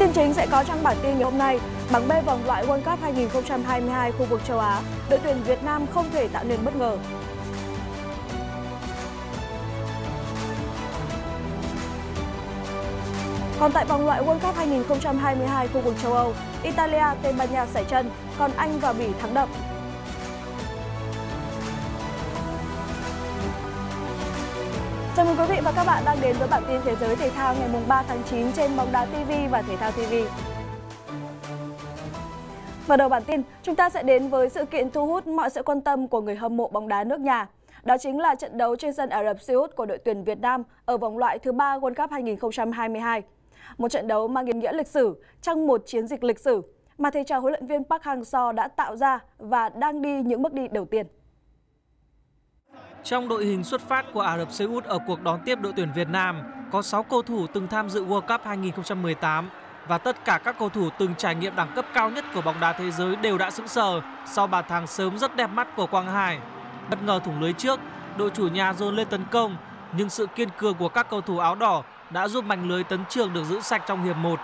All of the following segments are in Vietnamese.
Tin chính sẽ có trong bản tin ngày hôm nay. Bảng B vòng loại World Cup 2022 khu vực châu Á, đội tuyển Việt Nam không thể tạo nên bất ngờ. Còn tại vòng loại World Cup 2022 khu vực châu Âu, Italia, Tây Ban Nha sải chân, còn Anh và Bỉ thắng đậm. Mừng quý vị và các bạn đang đến với bản tin thế giới thể thao ngày 3 tháng 9 trên bóng đá TV và Thể thao TV. Vào đầu bản tin, chúng ta sẽ đến với sự kiện thu hút mọi sự quan tâm của người hâm mộ bóng đá nước nhà. Đó chính là trận đấu trên sân Ả Rập Xê Út của đội tuyển Việt Nam ở vòng loại thứ ba World Cup 2022. Một trận đấu mang ý nghĩa lịch sử trong một chiến dịch lịch sử mà thầy trò huấn luyện viên Park Hang-seo đã tạo ra và đang đi những bước đi đầu tiên. Trong đội hình xuất phát của Ả Rập Xê Út ở cuộc đón tiếp đội tuyển Việt Nam có 6 cầu thủ từng tham dự World Cup 2018 và tất cả các cầu thủ từng trải nghiệm đẳng cấp cao nhất của bóng đá thế giới đều đã sững sờ sau bàn thắng sớm rất đẹp mắt của Quang Hải. Bất ngờ thủng lưới trước, đội chủ nhà dồn lên tấn công nhưng sự kiên cường của các cầu thủ áo đỏ đã giúp mảnh lưới tấn trường được giữ sạch trong hiệp 1.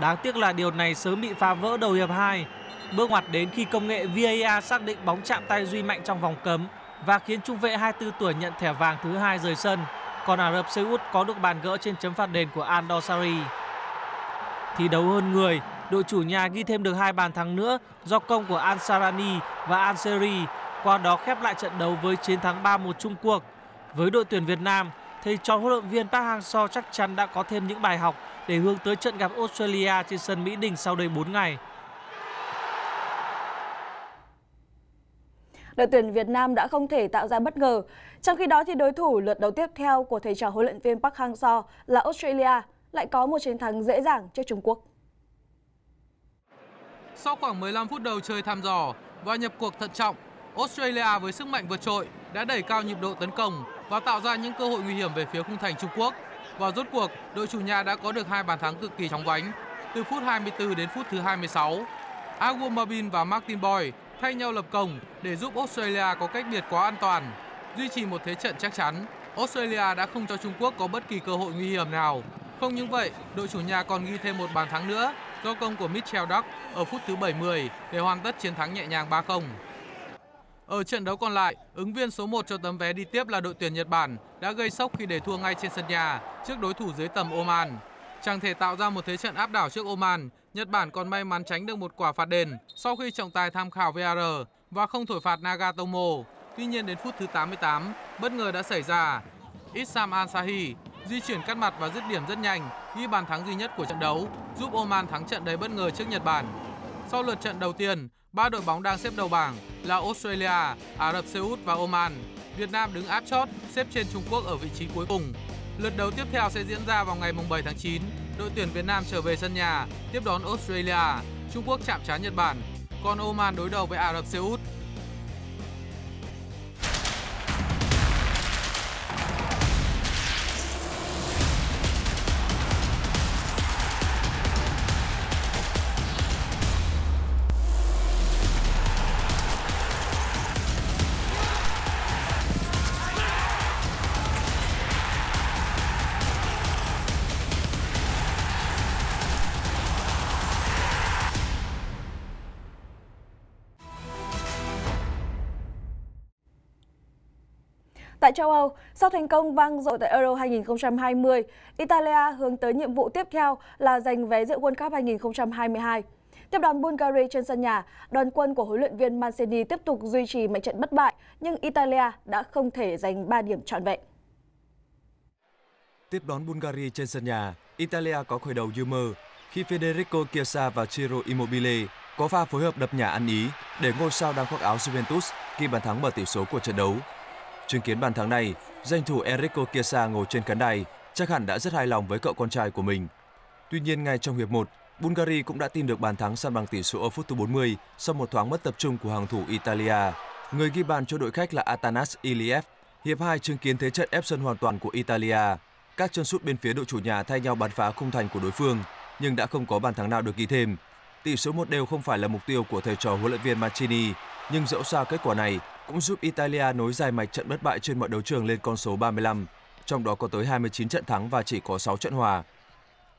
Đáng tiếc là điều này sớm bị phá vỡ đầu hiệp 2. Bước ngoặt đến khi công nghệ VAR xác định bóng chạm tay Duy Mạnh trong vòng cấm và khiến trung vệ 24 tuổi nhận thẻ vàng thứ hai rời sân. Còn Ả Rập Xê Út có được bàn gỡ trên chấm phạt đền của Al Dosari. Thi đấu hơn người, đội chủ nhà ghi thêm được hai bàn thắng nữa do công của Ansarani và Anseri, qua đó khép lại trận đấu với chiến thắng 3-1 chung cuộc. Với đội tuyển Việt Nam, thầy trò huấn luyện viên Park Hang-seo chắc chắn đã có thêm những bài học để hướng tới trận gặp Australia trên sân Mỹ Đình sau đây 4 ngày. Đội tuyển Việt Nam đã không thể tạo ra bất ngờ. Trong khi đó thì đối thủ lượt đấu tiếp theo của thầy trò huấn luyện viên Park Hang-seo là Australia lại có một chiến thắng dễ dàng trước Trung Quốc. Sau khoảng 15 phút đầu chơi thăm dò và nhập cuộc thận trọng, Australia với sức mạnh vượt trội đã đẩy cao nhịp độ tấn công và tạo ra những cơ hội nguy hiểm về phía khung thành Trung Quốc. Và rốt cuộc, đội chủ nhà đã có được hai bàn thắng cực kỳ chóng vánh từ phút 24 đến phút thứ 26. Agu Mabin và Martin Boy thay nhau lập công để giúp Australia có cách biệt quá an toàn. Duy trì một thế trận chắc chắn, Australia đã không cho Trung Quốc có bất kỳ cơ hội nguy hiểm nào. Không những vậy, đội chủ nhà còn ghi thêm một bàn thắng nữa do công của Mitchell Duck ở phút thứ 70 để hoàn tất chiến thắng nhẹ nhàng 3-0. Ở trận đấu còn lại, ứng viên số 1 cho tấm vé đi tiếp là đội tuyển Nhật Bản đã gây sốc khi để thua ngay trên sân nhà trước đối thủ dưới tầm Oman. Chẳng thể tạo ra một thế trận áp đảo trước Oman, Nhật Bản còn may mắn tránh được một quả phạt đền sau khi trọng tài tham khảo VAR và không thổi phạt Nagatomo. Tuy nhiên đến phút thứ 88, bất ngờ đã xảy ra. Issam Al-Sahi di chuyển cắt mặt và dứt điểm rất nhanh, ghi bàn thắng duy nhất của trận đấu, giúp Oman thắng trận đầy bất ngờ trước Nhật Bản. Sau lượt trận đầu tiên, ba đội bóng đang xếp đầu bảng là Australia, Ả Rập Xê Út và Oman. Việt Nam đứng áp chót, xếp trên Trung Quốc ở vị trí cuối cùng. Lượt đấu tiếp theo sẽ diễn ra vào ngày 7 tháng 9. Đội tuyển Việt Nam trở về sân nhà, tiếp đón Australia. Trung Quốc chạm trán Nhật Bản, còn Oman đối đầu với Ả Rập Xê Út. Tại châu Âu, sau thành công vang dội tại Euro 2020, Italia hướng tới nhiệm vụ tiếp theo là giành vé dự World Cup 2022. Tiếp đón Bulgaria trên sân nhà, đoàn quân của huấn luyện viên Mancini tiếp tục duy trì mạch trận bất bại, nhưng Italia đã không thể giành 3 điểm trọn vẹn. Tiếp đón Bulgaria trên sân nhà, Italia có khởi đầu dư mơ khi Federico Chiesa và Ciro Immobile có pha phối hợp đập nhà ăn ý để ngôi sao đang khoác áo Juventus ghi bàn thắng mở tỷ số của trận đấu. Chứng kiến bàn thắng này, danh thủ Enrico Chiesa ngồi trên khán đài chắc hẳn đã rất hài lòng với cậu con trai của mình. Tuy nhiên ngay trong hiệp 1, Bulgaria cũng đã tìm được bàn thắng san bằng tỷ số ở phút thứ 40 sau một thoáng mất tập trung của hàng thủ Italia. Người ghi bàn cho đội khách là Atanas Iliev. Hiệp 2 chứng kiến thế trận ép sân hoàn toàn của Italia. Các chân sút bên phía đội chủ nhà thay nhau bắn phá khung thành của đối phương, nhưng đã không có bàn thắng nào được ghi thêm. Tỷ số một đều không phải là mục tiêu của thầy trò huấn luyện viên Mancini, nhưng dẫu sao kết quả này cũng giúp Italia nối dài mạch trận bất bại trên mọi đấu trường lên con số 35, trong đó có tới 29 trận thắng và chỉ có 6 trận hòa.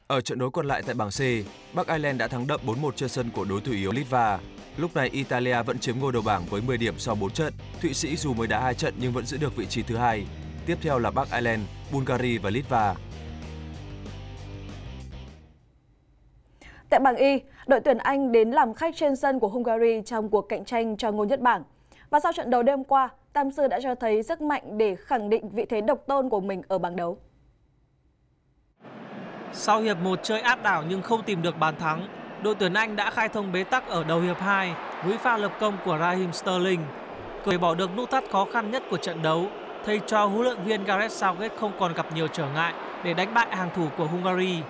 Ở trận đấu còn lại tại bảng C, Bắc Ireland đã thắng đậm 4-1 trên sân của đối thủ yếu Litva. Lúc này Italia vẫn chiếm ngôi đầu bảng với 10 điểm sau 4 trận. Thụy Sĩ dù mới đá 2 trận nhưng vẫn giữ được vị trí thứ hai. Tiếp theo là Bắc Ireland, Bulgaria và Litva. Tại bảng Y, đội tuyển Anh đến làm khách trên sân của Hungary trong cuộc cạnh tranh cho ngôi nhất bảng. Và sau trận đấu đêm qua, Tam Sư đã cho thấy sức mạnh để khẳng định vị thế độc tôn của mình ở bảng đấu. Sau hiệp 1 chơi áp đảo nhưng không tìm được bàn thắng, đội tuyển Anh đã khai thông bế tắc ở đầu hiệp 2 với pha lập công của Raheem Sterling. Cởi bỏ được nút thắt khó khăn nhất của trận đấu, thầy cho huấn luyện viên Gareth Southgate không còn gặp nhiều trở ngại để đánh bại hàng thủ của Hungary.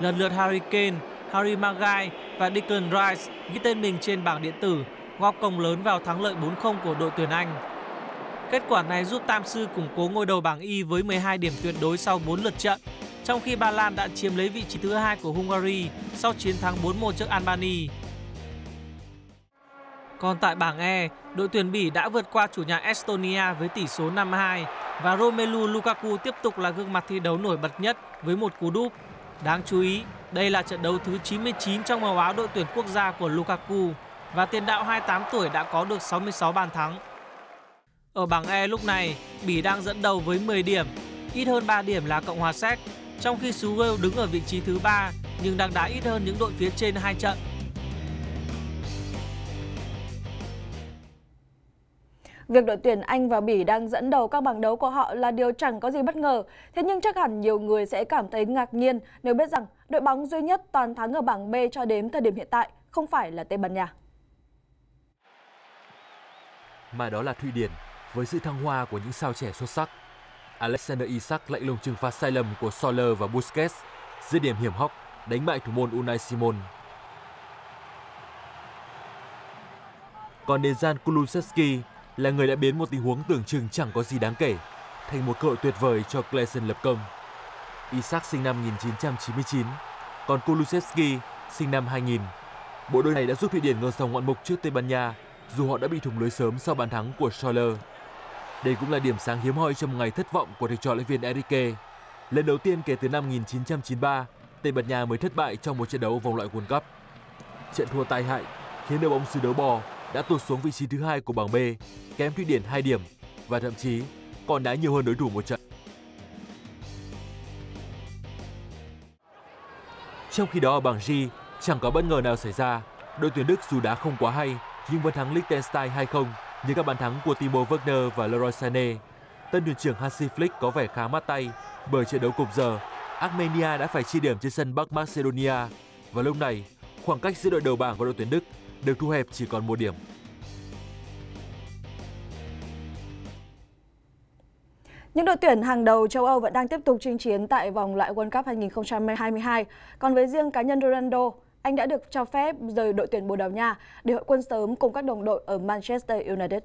Lần lượt Harry Kane, Harry Maguire và Declan Rice ghi tên mình trên bảng điện tử, góp công lớn vào thắng lợi 4-0 của đội tuyển Anh. Kết quả này giúp Tam Sư củng cố ngôi đầu bảng Y với 12 điểm tuyệt đối sau 4 lượt trận, trong khi Ba Lan đã chiếm lấy vị trí thứ hai của Hungary sau chiến thắng 4-1 trước Albania. Còn tại bảng E, đội tuyển Bỉ đã vượt qua chủ nhà Estonia với tỷ số 5-2 và Romelu Lukaku tiếp tục là gương mặt thi đấu nổi bật nhất với một cú đúp. Đáng chú ý, đây là trận đấu thứ 99 trong màu áo đội tuyển quốc gia của Lukaku và tiền đạo 28 tuổi đã có được 66 bàn thắng. Ở bảng E lúc này, Bỉ đang dẫn đầu với 10 điểm, ít hơn 3 điểm là Cộng hòa Séc, trong khi xứ Wales đứng ở vị trí thứ 3 nhưng đang đá ít hơn những đội phía trên hai trận. Việc đội tuyển Anh và Bỉ đang dẫn đầu các bảng đấu của họ là điều chẳng có gì bất ngờ. Thế nhưng chắc hẳn nhiều người sẽ cảm thấy ngạc nhiên nếu biết rằng đội bóng duy nhất toàn thắng ở bảng B cho đến thời điểm hiện tại không phải là Tây Ban Nha. Mà đó là Thụy Điển với sự thăng hoa của những sao trẻ xuất sắc. Alexander Isak lạnh lùng trừng phạt sai lầm của Soler và Busquets dứt điểm hiểm hóc đánh bại thủ môn Unai Simon. Còn Dejan Kulusevski là người đã biến một tình huống tưởng chừng chẳng có gì đáng kể thành một cơ hội tuyệt vời cho Klesen lập công. Isak sinh năm 1999, còn Kulusevski sinh năm 2000. Bộ đôi này đã giúp Thụy Điển ngơ sòng ngoạn mục trước Tây Ban Nha dù họ đã bị thủng lưới sớm sau bàn thắng của Scholler. Đây cũng là điểm sáng hiếm hoi trong một ngày thất vọng của thầy trò luyện viên Enrique. Lần đầu tiên kể từ năm 1993, Tây Ban Nha mới thất bại trong một trận đấu vòng loại World Cup. Trận thua tai hại khiến đội bóng xứ đấu bò đã tụt xuống vị trí thứ hai của bảng B, kém Thụy Điển 2 điểm và thậm chí còn đá nhiều hơn đối thủ một trận. Trong khi đó ở bảng G, chẳng có bất ngờ nào xảy ra. Đội tuyển Đức dù đá không quá hay nhưng vẫn thắng Liechtenstein 2-0 nhờ các bàn thắng của Timo Werner và Leroy Sané. Tân thuyền trưởng Hansi Flick có vẻ khá mát tay bởi trận đấu cục giờ, Armenia đã phải chi điểm trên sân Bắc Macedonia và lúc này khoảng cách giữa đội đầu bảng và đội tuyển Đức được thu hẹp chỉ còn một điểm. Những đội tuyển hàng đầu châu Âu vẫn đang tiếp tục chinh chiến tại vòng loại World Cup 2022. Còn với riêng cá nhân Ronaldo, anh đã được cho phép rời đội tuyển Bồ Đào Nha để hội quân sớm cùng các đồng đội ở Manchester United.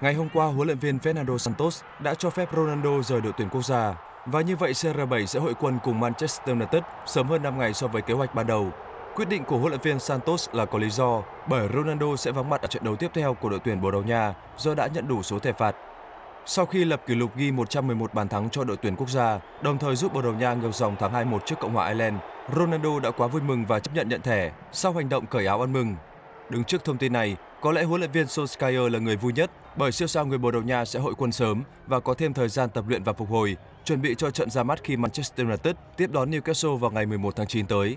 Ngày hôm qua, huấn luyện viên Fernando Santos đã cho phép Ronaldo rời đội tuyển quốc gia và như vậy CR7 sẽ hội quân cùng Manchester United sớm hơn 5 ngày so với kế hoạch ban đầu. Quyết định của huấn luyện viên Santos là có lý do bởi Ronaldo sẽ vắng mặt ở trận đấu tiếp theo của đội tuyển Bồ Đào Nha do đã nhận đủ số thẻ phạt. Sau khi lập kỷ lục ghi 111 bàn thắng cho đội tuyển quốc gia, đồng thời giúp Bồ Đào Nha ngược dòng thắng 2-1 trước Cộng hòa Ireland, Ronaldo đã quá vui mừng và chấp nhận nhận thẻ sau hành động cởi áo ăn mừng. Đứng trước thông tin này, có lẽ huấn luyện viên Solskjaer là người vui nhất bởi siêu sao người Bồ Đào Nha sẽ hội quân sớm và có thêm thời gian tập luyện và phục hồi, chuẩn bị cho trận ra mắt khi Manchester United tiếp đón Newcastle vào ngày 11 tháng 9 tới.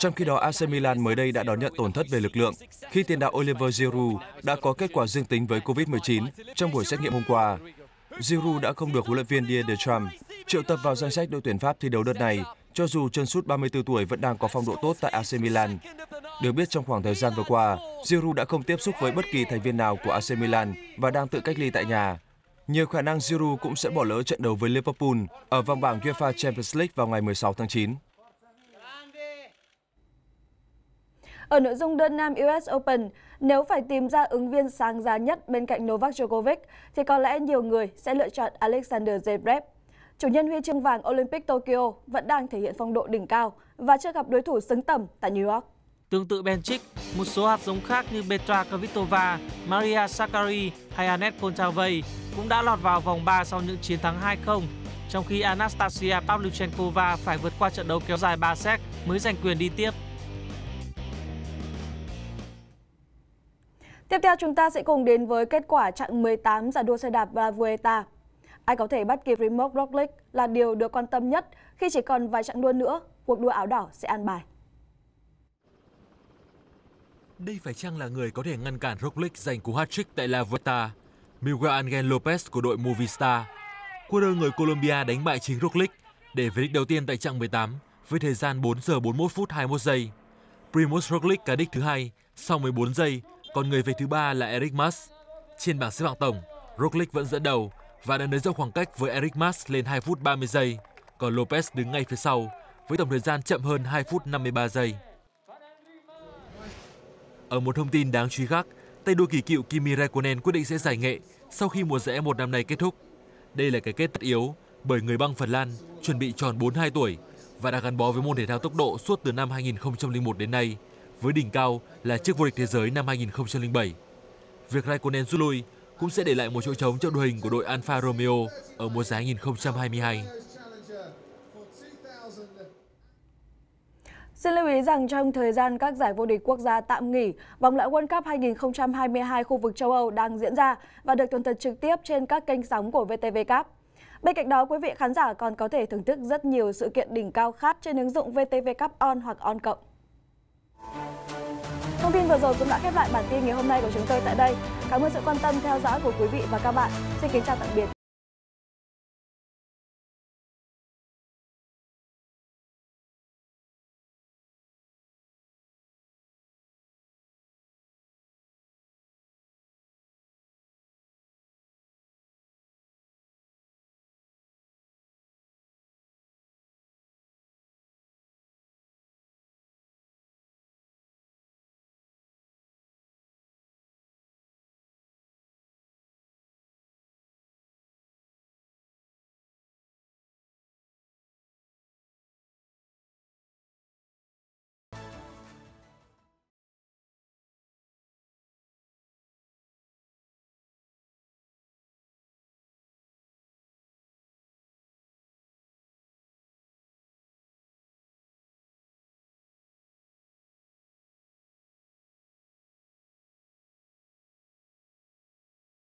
Trong khi đó, AC Milan mới đây đã đón nhận tổn thất về lực lượng khi tiền đạo Oliver Giroud đã có kết quả dương tính với COVID-19 trong buổi xét nghiệm hôm qua. Giroud đã không được huấn luyện viên Didier Deschamps triệu tập vào danh sách đội tuyển Pháp thi đấu đợt này, cho dù chân sút 34 tuổi vẫn đang có phong độ tốt tại AC Milan. Được biết trong khoảng thời gian vừa qua, Giroud đã không tiếp xúc với bất kỳ thành viên nào của AC Milan và đang tự cách ly tại nhà. Nhiều khả năng Giroud cũng sẽ bỏ lỡ trận đấu với Liverpool ở vòng bảng UEFA Champions League vào ngày 16 tháng 9. Ở nội dung đơn nam US Open, nếu phải tìm ra ứng viên sáng giá nhất bên cạnh Novak Djokovic, thì có lẽ nhiều người sẽ lựa chọn Alexander Zverev. Chủ nhân huy chương vàng Olympic Tokyo vẫn đang thể hiện phong độ đỉnh cao và chưa gặp đối thủ xứng tầm tại New York. Tương tự Benchik, một số hạt giống khác như Petra Kvitova, Maria Sakkari hay Anett Kontaveit cũng đã lọt vào vòng 3 sau những chiến thắng 2-0 trong khi Anastasia Pavlyuchenkova phải vượt qua trận đấu kéo dài 3 set mới giành quyền đi tiếp. Tiếp theo chúng ta sẽ cùng đến với kết quả chặng 18 giải đua xe đạp La Vuelta. Ai có thể bắt kịp Primoz Roglic là điều được quan tâm nhất khi chỉ còn vài chặng đua nữa, cuộc đua áo đỏ sẽ an bài. Đây phải chăng là người có thể ngăn cản Roglic giành cú hat-trick tại La Vuelta? Miguel Angel Lopez của đội Movistar. Cua người Colombia đánh bại chính Roglic để về đích đầu tiên tại chặng 18 với thời gian 4 giờ 41 phút 21 giây. Primoz Roglic cả đích thứ hai sau 14 giây, còn người về thứ ba là Eric Mas. Trên bảng xếp hạng tổng, Roglic vẫn dẫn đầu và đã nới rộng khoảng cách với Eric Mas lên 2 phút 30 giây, còn Lopez đứng ngay phía sau với tổng thời gian chậm hơn 2 phút 53 giây. Ở một thông tin đáng chú ý khác, tay đua kỳ cựu Kimi Raikkonen quyết định sẽ giải nghệ sau khi mùa giải một năm nay kết thúc. Đây là cái kết tất yếu bởi người băng Phần Lan chuẩn bị tròn 42 tuổi và đã gắn bó với môn thể thao tốc độ suốt từ năm 2001 đến nay, với đỉnh cao là chiếc vô địch thế giới năm 2007. Việc Raikkonen rút lui cũng sẽ để lại một chỗ trống cho đội hình của đội Alfa Romeo ở mùa giải 2022. Xin lưu ý rằng trong thời gian các giải vô địch quốc gia tạm nghỉ, vòng loại World Cup 2022 khu vực châu Âu đang diễn ra và được tuần thật trực tiếp trên các kênh sóng của VTV Cup. Bên cạnh đó, quý vị khán giả còn có thể thưởng thức rất nhiều sự kiện đỉnh cao khác trên ứng dụng VTV Cup On hoặc On Cộng. Thông tin vừa rồi cũng đã khép lại bản tin ngày hôm nay của chúng tôi tại đây. Cảm ơn sự quan tâm theo dõi của quý vị và các bạn. Xin kính chào tạm biệt.